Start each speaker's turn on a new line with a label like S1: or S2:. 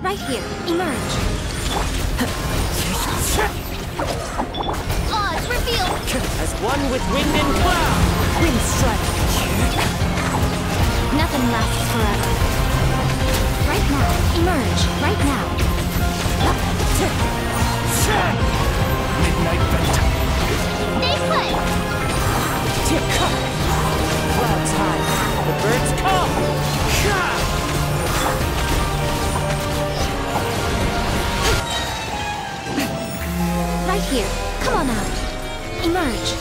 S1: Right here. Emerge. Odds revealed.
S2: As one with wind and cloud.
S1: Wind strike. Nothing lasts forever. Right now. Emerge. Right now. Here, come on out. Emerge.